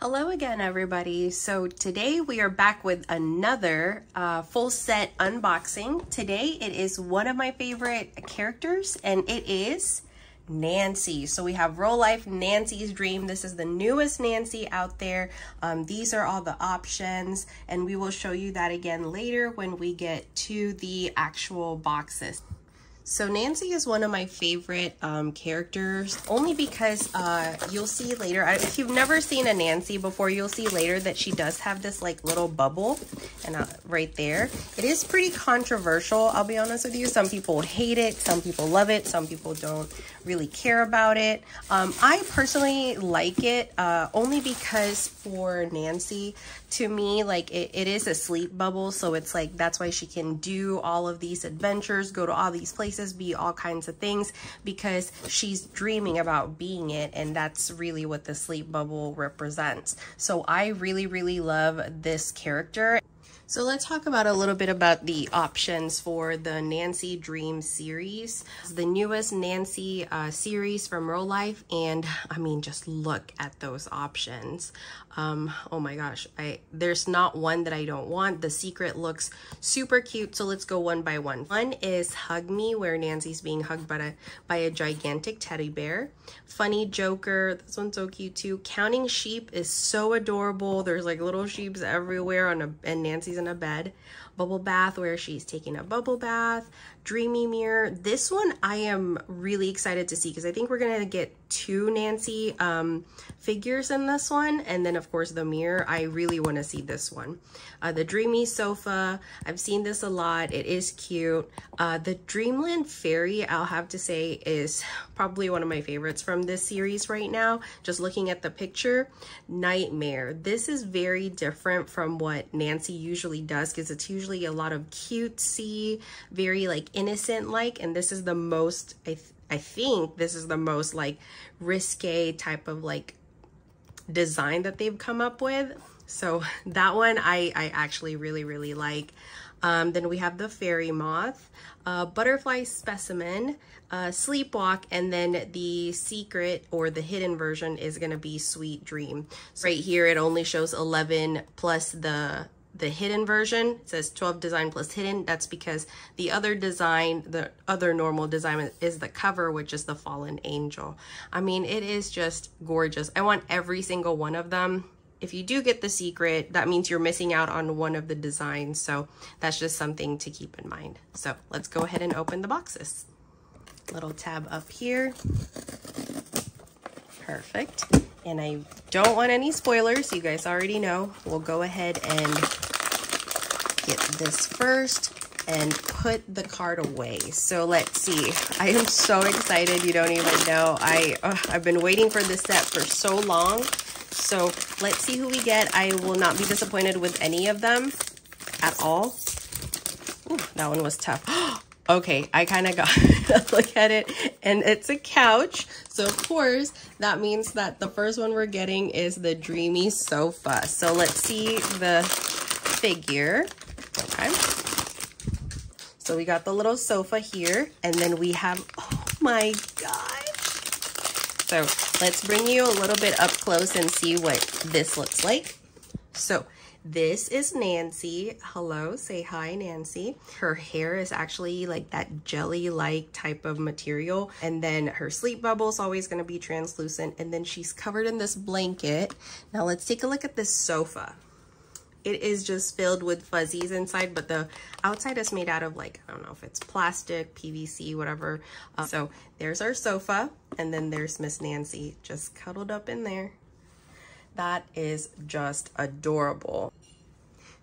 Hello again, everybody. So today we are back with another uh, full set unboxing. Today it is one of my favorite characters and it is Nanci. So we have Real Life Nanci's Dream. This is the newest Nanci out there. Um, these are all the options and we will show you that again later when we get to the actual boxes. So Nanci is one of my favorite um, characters, only because uh, you'll see later, if you've never seen a Nanci before, you'll see later that she does have this like little bubble and uh, right there. It is pretty controversial, I'll be honest with you. Some people hate it, some people love it, some people don't really care about it. Um, I personally like it uh, only because for Nanci, to me, like it, it is a sleep bubble. So it's like, that's why she can do all of these adventures, go to all these places, be all kinds of things because she's dreaming about being it. And that's really what the sleep bubble represents. So I really, really love this character. So let's talk about a little bit about the options for the Nanci Dream series. The newest Nanci uh, series from Rolife. And I mean, just look at those options. Um, oh my gosh, I there's not one that I don't want. The secret looks super cute. So let's go one by one. One is Hug Me, where Nanci's being hugged by a, by a gigantic teddy bear. Funny Joker, this one's so cute too. Counting Sheep is so adorable. There's like little sheeps everywhere on a, and Nanci's in a bed. Bubble Bath, where she's taking a bubble bath. Dreamy Mirror. This one I am really excited to see because I think we're to get two Nanci um, figures in this one. And then, of course, the mirror. I really want to see this one. Uh, the Dreamy Sofa. I've seen this a lot. It is cute. Uh, the Dreamland Fairy, I'll have to say, is probably one of my favorites from this series right now. Just looking at the picture. Nightmare. This is very different from what Nanci usually does because it's usually a lot of cutesy, very like innocent like. And this is the most, I, th I think this is the most like risque type of like design that they've come up with. So that one I, I actually really, really like. Um, then we have the fairy moth, uh, butterfly specimen, uh, sleepwalk, and then the secret or the hidden version is going to be sweet dream. So right here, it only shows 11 plus the the hidden version. It says 12 design plus hidden. That's because the other design, the other normal design is the cover, which is the fallen angel. I mean, it is just gorgeous. I want every single one of them. If you do get the secret, that means you're missing out on one of the designs. So that's just something to keep in mind. So let's go ahead and open the boxes. Little tab up here. Perfect. And I don't want any spoilers. You guys already know. We'll go ahead and get this first and put the card away. So let's see. I am so excited. You don't even know. I, uh, I've been waiting for this set for so long. So let's see who we get. I will not be disappointed with any of them at all. Ooh, that one was tough. okay, I kind of got a look at it and it's a couch. So of course that means that the first one we're getting is the dreamy sofa. So let's see the figure. Okay. So we got the little sofa here and then we have, oh my God. So let's bring you a little bit up close and see what this looks like. So this is Nanci. Hello, say hi, Nanci. Her hair is actually like that jelly-like type of material. And then her sleep bubble is always gonna be translucent. And then she's covered in this blanket. Now let's take a look at this sofa. It is just filled with fuzzies inside, but the outside is made out of like, I don't know if it's plastic, PVC, whatever. Uh, so there's our sofa. And then there's Miss Nanci just cuddled up in there. That is just adorable.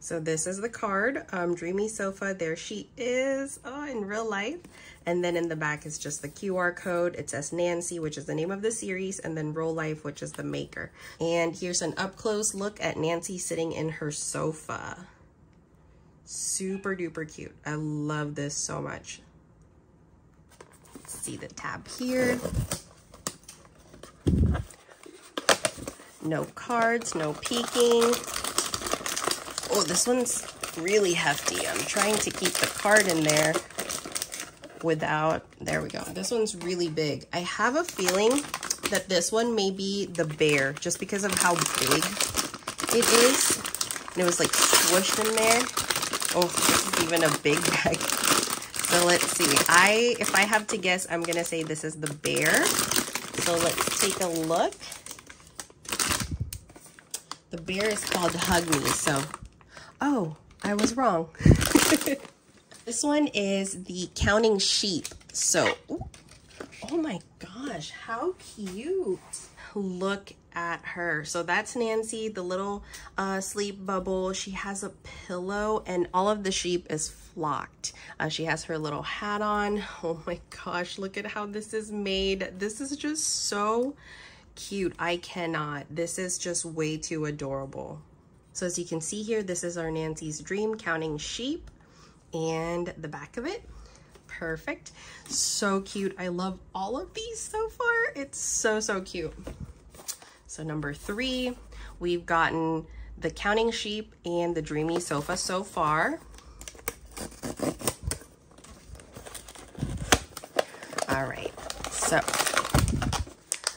So this is the card, um, Dreamy Sofa. There she is oh, in real life. And then in the back is just the QR code. It says Nanci, which is the name of the series, and then Rolife, which is the maker. And here's an up-close look at Nanci sitting in her sofa. Super duper cute. I love this so much. Let's see the tab here. No cards, no peeking. Oh, this one's really hefty. I'm trying to keep the card in there without, there we go. This one's really big. I have a feeling that this one may be the bear just because of how big it is. And it was like squished in there. Oh, this is even a big bag. So let's see. I, if I have to guess, I'm going to say this is the bear. So let's take a look. The bear is called Hug Me. So, oh, I was wrong. this one is the Counting Sheep. So, ooh, oh my gosh, how cute. Look at her. So that's Nanci, the little uh, sleep bubble. She has a pillow and all of the sheep is flocked. Uh, she has her little hat on. Oh my gosh, look at how this is made. This is just so cute. I cannot. This is just way too adorable. So as you can see here, this is our Nanci's Dream Counting Sheep and the back of it. Perfect. So cute. I love all of these so far. It's so, so cute. So number three, we've gotten the Counting Sheep and the Dreamy Sofa so far. All right, so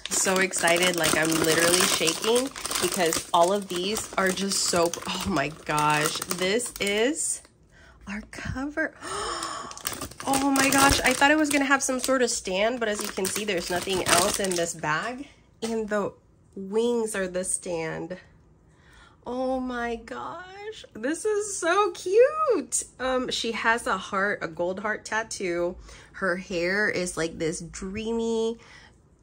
so excited. Like I'm literally shaking because all of these are just so, oh my gosh. This is our cover. Oh my gosh, I thought it was gonna have some sort of stand, but as you can see, there's nothing else in this bag. And the wings are the stand. Oh my gosh, this is so cute. Um, she has a heart, a gold heart tattoo. Her hair is like this dreamy,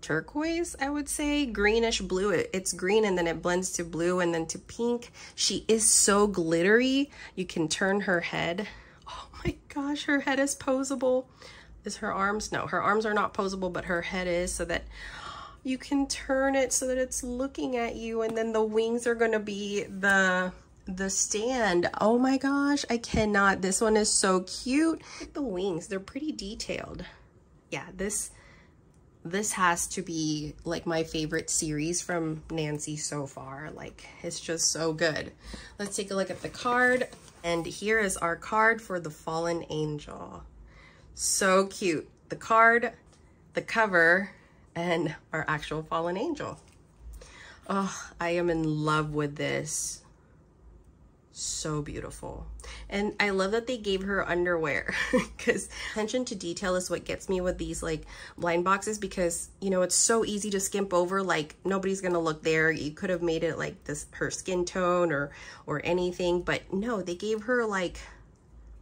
turquoise, I would say, greenish blue. it's green and then it blends to blue and then to pink. She is so glittery. You can turn her head. Oh my gosh, her head is posable. Is her arms? No, her arms are not posable, but her head is so that you can turn it so that it's looking at you and then the wings are gonna be the the stand. Oh my gosh, I cannot. This one is so cute. The wings, they're pretty detailed. Yeah, this this has to be like my favorite series from Nanci so far. Like it's just so good. Let's take a look at the card. And here is our card for the Fallen Angel. So cute. The card, the cover, and our actual fallen angel. Oh, I am in love with this so beautiful. And I love that they gave her underwear because attention to detail is what gets me with these like blind boxes because, you know, it's so easy to skimp over. Like nobody's going to look there. You could have made it like this, her skin tone or, or anything, but no, they gave her like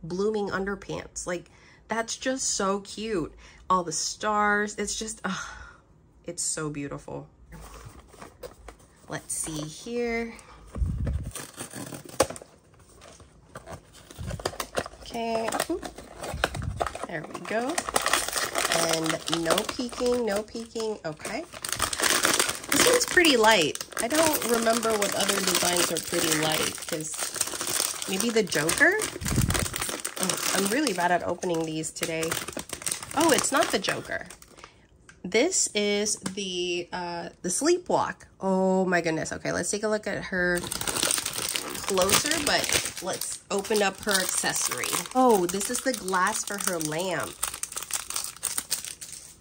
blooming underpants. Like that's just so cute. All the stars. It's just, oh, it's so beautiful. Let's see here. Okay, there we go. And no peeking, no peeking, okay. This one's pretty light. I don't remember what other designs are pretty light, because maybe the Joker? Oh, I'm really bad at opening these today. Oh, it's not the Joker. This is the uh, the sleepwalk. Oh my goodness. Okay, let's take a look at her closer, but let's open up her accessory. Oh, this is the glass for her lamp.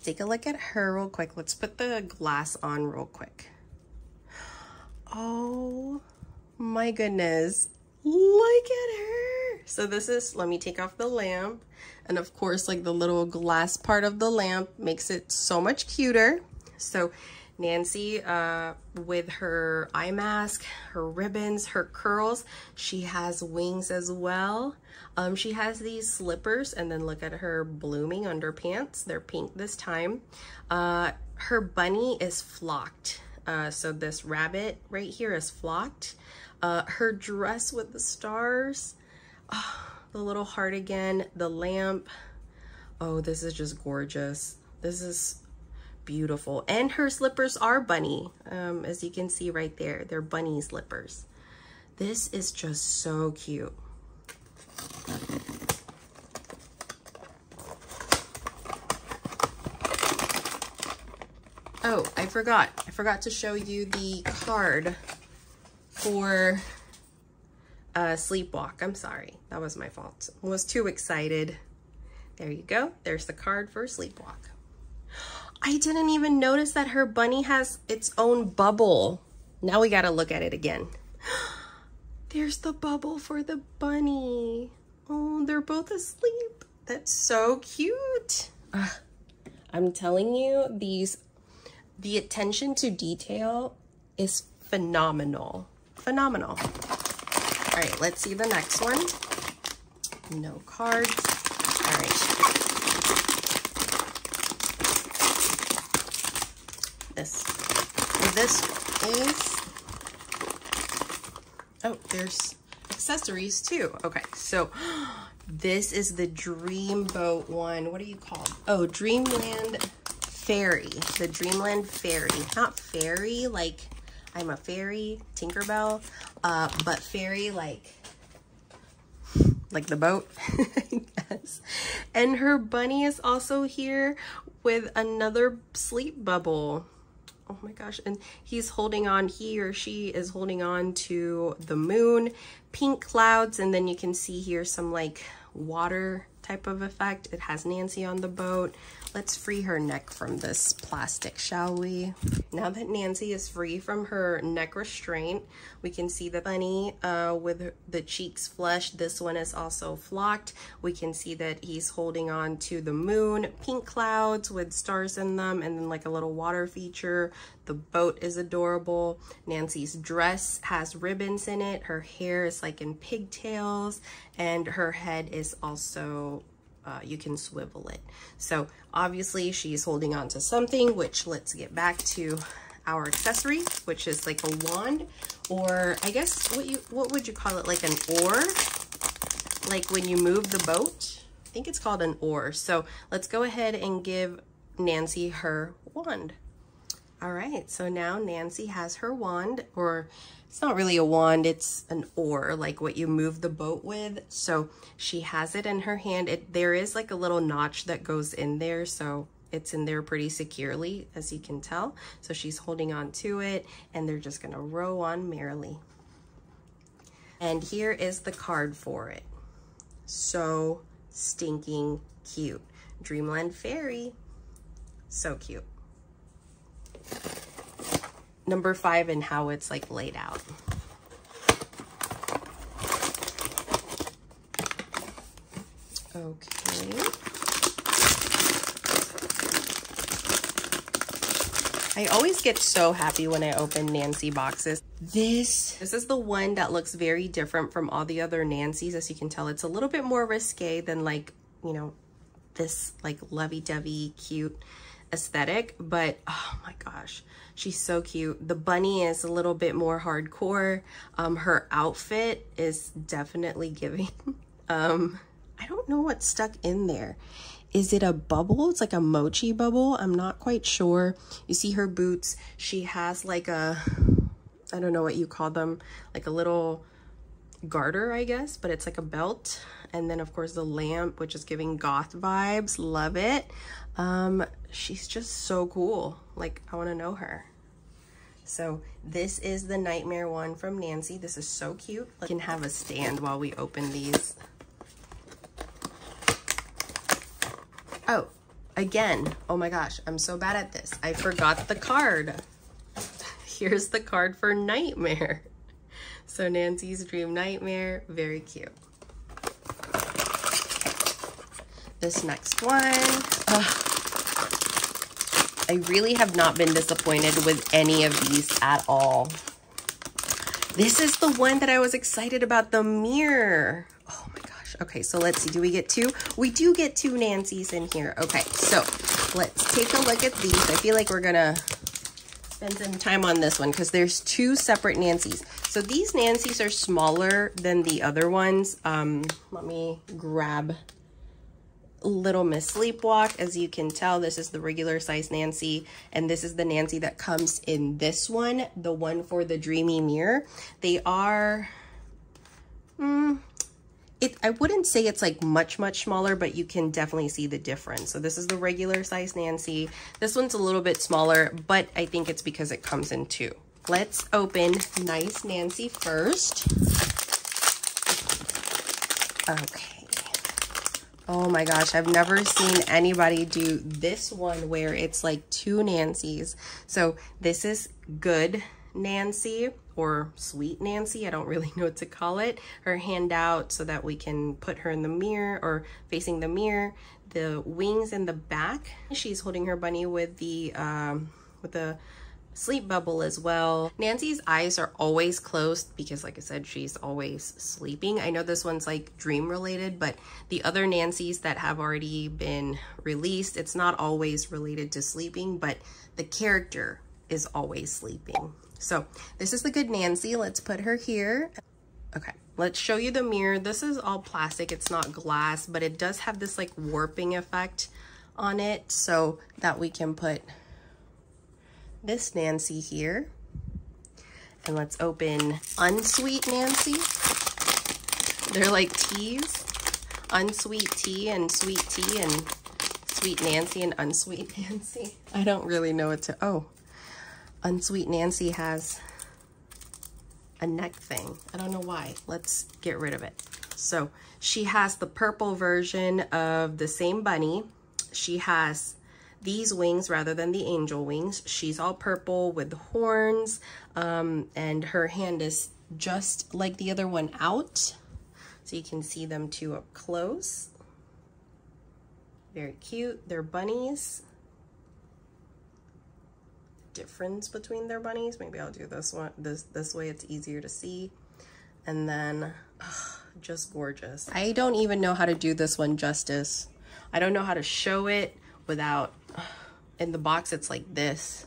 Take a look at her real quick. Let's put the glass on real quick. Oh my goodness. Look at her. So this is, let me take off the lamp. And of course, like the little glass part of the lamp makes it so much cuter. So Nanci uh, with her eye mask, her ribbons, her curls. She has wings as well. Um, she has these slippers and then look at her blooming underpants. They're pink this time. Uh, her bunny is flocked. Uh, so this rabbit right here is flocked. Uh, her dress with the stars. Oh, the little heart again. The lamp. Oh, this is just gorgeous. This is beautiful. And her slippers are bunny, um, as you can see right there. They're bunny slippers. This is just so cute. Oh, I forgot. I forgot to show you the card for uh, Sleepwalk. I'm sorry. That was my fault. I was too excited. There you go. There's the card for Sleepwalk. I didn't even notice that her bunny has its own bubble. Now we gotta look at it again. There's the bubble for the bunny. Oh, they're both asleep. That's so cute. I'm telling you, these, the attention to detail is phenomenal. Phenomenal. All right, let's see the next one. No cards. All right. This, this is, oh, there's accessories too. Okay, so this is the Dreamboat one. What are you called? Oh, Dreamland Fairy. The Dreamland Fairy. Not fairy like I'm a fairy, Tinkerbell, uh, but fairy like like the boat, yes. And her bunny is also here with another sleep bubble. Oh my gosh, and he's holding on, he or she is holding on to the moon, pink clouds, and then you can see here some like water type of effect. It has Nanci on the boat. Let's free her neck from this plastic, shall we? Now that Nanci is free from her neck restraint, we can see the bunny uh, with the cheeks flushed. This one is also flocked. We can see that he's holding on to the moon, pink clouds with stars in them, and then like a little water feature. The boat is adorable. Nanci's dress has ribbons in it. Her hair is like in pigtails, and her head is also uh, you can swivel it. So obviously she's holding on to something, which let's get back to our accessory, which is like a wand, or I guess what you what would you call it? Like an oar? Like when you move the boat? I think it's called an oar. So let's go ahead and give Nanci her wand. All right, so now Nanci has her wand, or it's not really a wand, it's an oar, like what you move the boat with. So she has it in her hand. It There is like a little notch that goes in there, so it's in there pretty securely, as you can tell. So she's holding on to it, and they're just gonna row on merrily. And here is the card for it. So stinking cute. Dreamland Fairy. So cute number five and how it's like laid out. Okay. I always get so happy when I open Nanci boxes. This, this is the one that looks very different from all the other Nanci's. As you can tell, it's a little bit more risque than like, you know, this like lovey-dovey cute aesthetic, but oh my gosh, she's so cute. The bunny is a little bit more hardcore. Um, her outfit is definitely giving. Um, I don't know what's stuck in there. Is it a bubble? It's like a mochi bubble. I'm not quite sure. You see her boots. She has like a, I don't know what you call them, like a little garter, I guess, but it's like a belt. And then of course the lamp, which is giving goth vibes. Love it. Um, she's just so cool. Like I want to know her. So this is the Nightmare one from Nanci. This is so cute. We can have a stand while we open these. Oh, again. Oh my gosh, I'm so bad at this. I forgot the card. Here's the card for Nightmare. So Nanci's Dream Nightmare, very cute. This next one. Ugh. I really have not been disappointed with any of these at all. This is the one that I was excited about, the mirror. Oh my gosh. Okay, so let's see. Do we get two? We do get two Nanci's in here. Okay, so let's take a look at these. I feel like we're going to spend some time on this one because there's two separate Nanci's. So these Nanci's are smaller than the other ones. Um, let me grab Little Miss Sleepwalk. As you can tell, this is the regular size Nanci, and this is the Nanci that comes in this one, the one for the Dreamy Mirror. They are, mm, it, I wouldn't say it's like much, much smaller, but you can definitely see the difference. So this is the regular size Nanci. This one's a little bit smaller, but I think it's because it comes in two. Let's open Nice Nanci first. Okay. Oh my gosh, I've never seen anybody do this one where it's like two Nanci's. So this is good Nanci or sweet Nanci. I don't really know what to call it. Her hand out so that we can put her in the mirror or facing the mirror. The wings in the back. She's holding her bunny with the, um, with the sleep bubble as well. Nanci's eyes are always closed because like I said, she's always sleeping. I know this one's like dream related, but the other Nanci's that have already been released, it's not always related to sleeping, but the character is always sleeping. So this is the good Nanci. Let's put her here. Okay, let's show you the mirror. This is all plastic. It's not glass, but it does have this like warping effect on it so that we can put this Nanci here. And let's open Unsweet Nanci. They're like teas. Unsweet tea and sweet tea and sweet Nanci and unsweet Nanci. I don't really know what to, oh. Unsweet Nanci has a neck thing. I don't know why. Let's get rid of it. So she has the purple version of the same bunny. She has these wings rather than the angel wings. She's all purple with horns um, and her hand is just like the other one out. So you can see them two up close. Very cute. They're bunnies. Difference between their bunnies. Maybe I'll do this one this this way it's easier to see. And then ugh, just gorgeous. I don't even know how to do this one justice. I don't know how to show it without, in the box it's like this.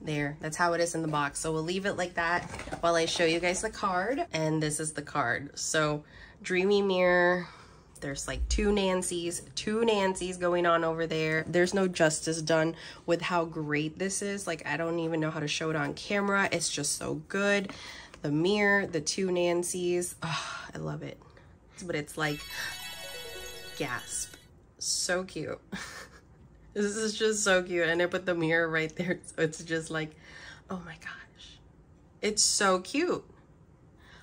There, that's how it is in the box. So we'll leave it like that while I show you guys the card. And this is the card. So Dreamy Mirror, there's like two Nanci's, two Nanci's going on over there. There's no justice done with how great this is. Like, I don't even know how to show it on camera. It's just so good. The mirror, the two Nanci's, oh, I love it. But it's like gasp. So cute. this is just so cute. And I put the mirror right there. So it's just like, oh my gosh. It's so cute.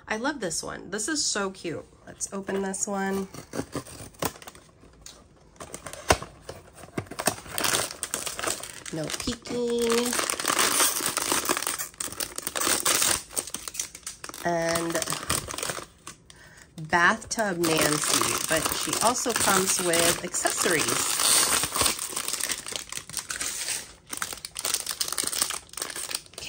I love this one. This is so cute. Let's open this one. No peeking. And Bathtub Nanci, but she also comes with accessories.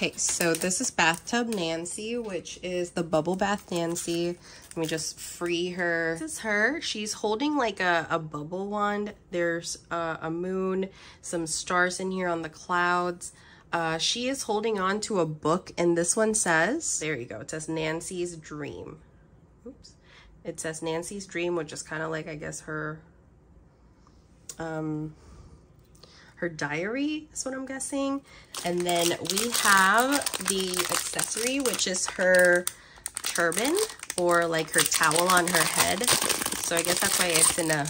Okay, so this is Bathtub Nanci, which is the Bubble Bath Nanci. Let me just free her. This is her. She's holding like a, a bubble wand. There's a, a moon, some stars in here on the clouds. Uh, she is holding on to a book, and this one says, there you go, it says Nanci's Dream. Oops. It says Nanci's Dream, which is kind of like, I guess, her, um, her diary is what I'm guessing. And then we have the accessory, which is her turban or like her towel on her head. So I guess that's why it's in a,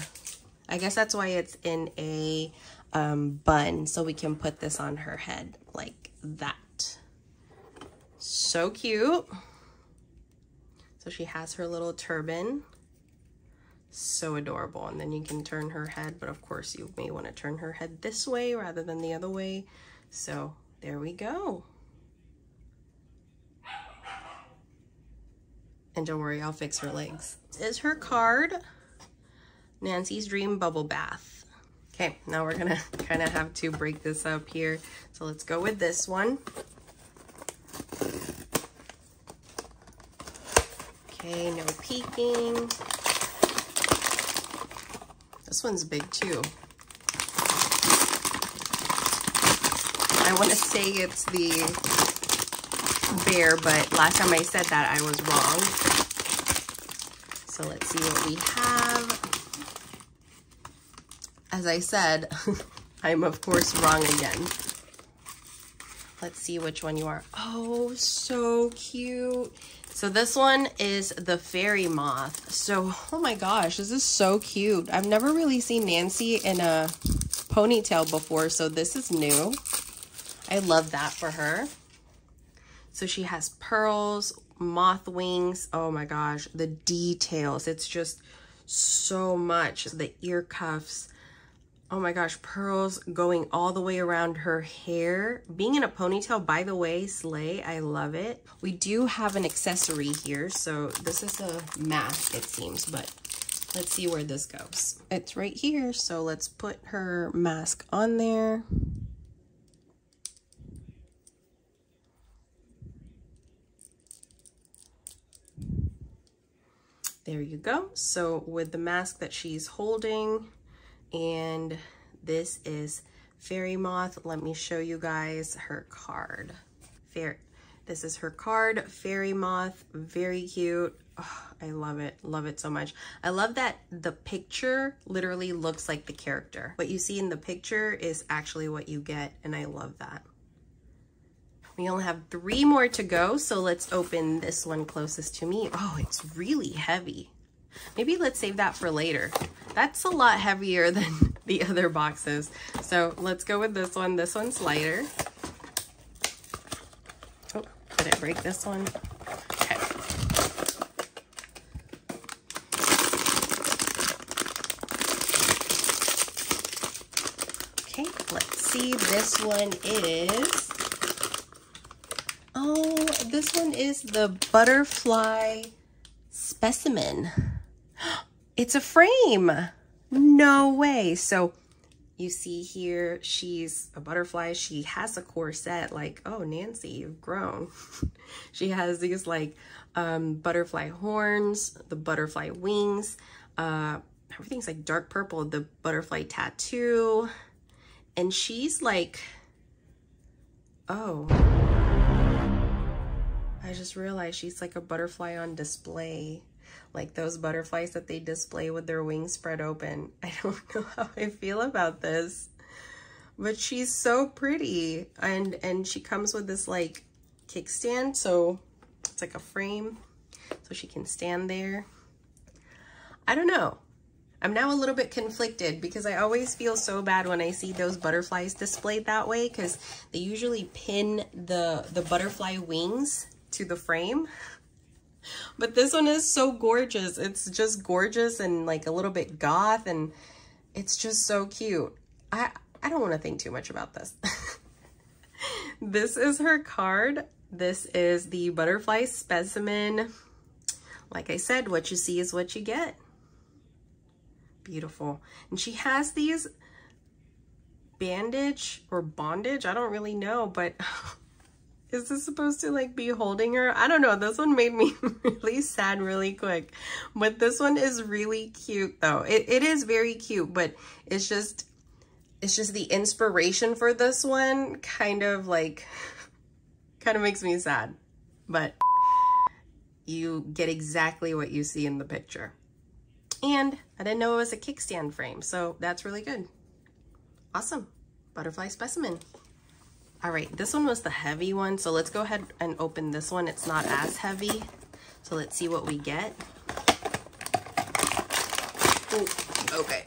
I guess that's why it's in a um, bun. So we can put this on her head like that. So cute. So she has her little turban. So adorable. And then you can turn her head, but of course you may want to turn her head this way rather than the other way. So there we go. And don't worry, I'll fix her legs. Is her card. Nanci's Dream Bubble Bath. Okay, now we're gonna kind of have to break this up here. So let's go with this one. Okay, no peeking. This one's big too. I want to say it's the bear, but last time I said that I was wrong. So let's see what we have. As I said, I'm of course wrong again. Let's see which one you are. Oh, so cute. So this one is the fairy moth. So, oh my gosh, this is so cute. I've never really seen Nanci in a ponytail before, so this is new. I love that for her. So she has pearls, moth wings. Oh my gosh, the details. It's just so much. The ear cuffs. Oh my gosh, pearls going all the way around her hair. Being in a ponytail, by the way, slay, I love it. We do have an accessory here, so this is a mask, it seems, but let's see where this goes. It's right here, so let's put her mask on there. There you go. So with the mask that she's holding, and this is Fairy Moth. Let me show you guys her card. Fair. This is her card, Fairy Moth, very cute. Oh, I love it, love it so much. I love that the picture literally looks like the character. What you see in the picture is actually what you get, and I love that. We only have three more to go, so let's open this one closest to me. Oh, it's really heavy. Maybe let's save that for later. That's a lot heavier than the other boxes. So let's go with this one. This one's lighter. Oh, did I break this one? Okay. Okay, let's see. This one is Oh, this one is the butterfly specimen. It's a frame. No way. So you see here, she's a butterfly. She has a corset like, oh, Nanci, you've grown. she has these like um, butterfly horns, the butterfly wings. Uh, everything's like dark purple, the butterfly tattoo. And she's like, oh, I just realized she's like a butterfly on display. Like those butterflies that they display with their wings spread open. I don't know how I feel about this. But she's so pretty. And, and she comes with this like kickstand. So it's like a frame. So she can stand there. I don't know. I'm now a little bit conflicted because I always feel so bad when I see those butterflies displayed that way because they usually pin the, the butterfly wings to the frame. But this one is so gorgeous. It's just gorgeous and like a little bit goth and it's just so cute. I, I don't want to think too much about this. this is her card. This is the butterfly specimen. Like I said, what you see is what you get. Beautiful. And she has these bandage or bondage. I don't really know, but is this supposed to like be holding her? I don't know. This one made me really sad really quick. But this one is really cute though. It, it is very cute, but it's just, it's just the inspiration for this one kind of like, kind of makes me sad. But you get exactly what you see in the picture. And I didn't know it was a kickstand frame, so that's really good. Awesome. Butterfly specimen. All right, this one was the heavy one, so let's go ahead and open this one. It's not as heavy, so let's see what we get. Ooh, okay.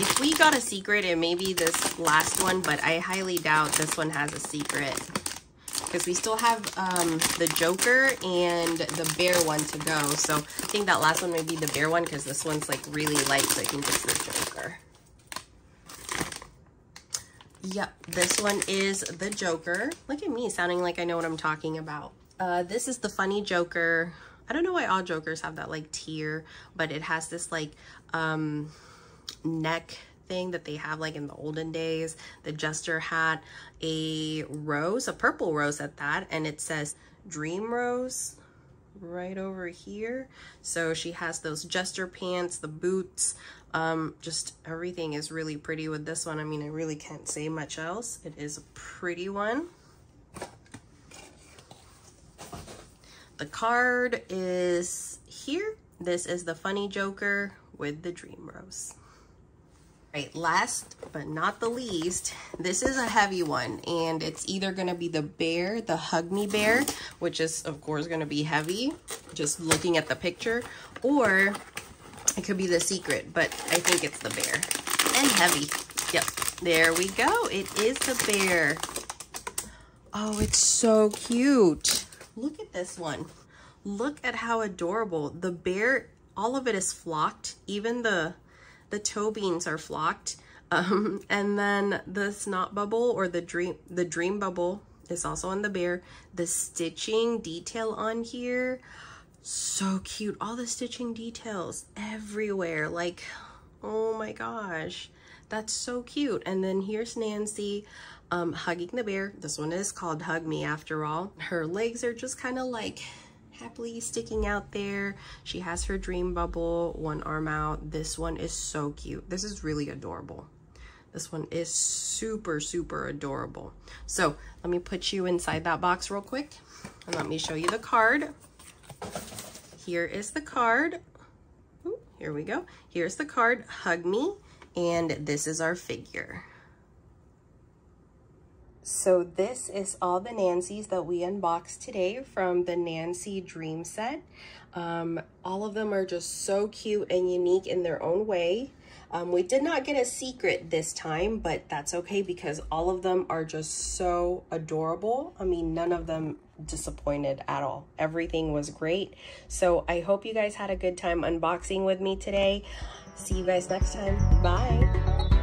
If we got a secret, it may be this last one, but I highly doubt this one has a secret because we still have um, the Joker and the bear one to go. So I think that last one may be the bear one because this one's like really light, so I think it's the Joker. Yep, this one is the Joker. Look at me sounding like I know what I'm talking about. Uh, this is the funny Joker. I don't know why all Jokers have that like tear, but it has this like um, neck thing that they have like in the olden days. The Jester hat, a rose, a purple rose at that, and it says Dream Rose right over here. So she has those Jester pants, the boots, um, just everything is really pretty with this one. I mean, I really can't say much else. It is a pretty one. The card is here. This is the Funny Joker with the Dream Rose. Right, last but not the least, this is a heavy one and it's either gonna be the bear, the Hug Me Bear, which is of course gonna be heavy, just looking at the picture, or it could be the secret, but I think it's the bear. And heavy. Yep, there we go. It is the bear. Oh, it's so cute. Look at this one. Look at how adorable. The bear, all of it is flocked. Even the, the toe beans are flocked. Um, and then the snot bubble or the dream, the dream bubble is also on the bear. The stitching detail on here, so cute. All the stitching details everywhere. Like, oh my gosh, that's so cute. And then here's Nanci um, hugging the bear. This one is called Hug Me after all. Her legs are just kind of like happily sticking out there. She has her dream bubble, one arm out. This one is so cute. This is really adorable. This one is super, super adorable. So let me put you inside that box real quick and let me show you the card. Here is the card. Ooh, here we go. Here's the card, Hug Me, and this is our figure. So this is all the Nanci's that we unboxed today from the Nanci Dream Set. Um, all of them are just so cute and unique in their own way. Um, we did not get a secret this time, but that's okay because all of them are just so adorable. I mean, none of them disappointed at all. Everything was great. So I hope you guys had a good time unboxing with me today. See you guys next time. Bye.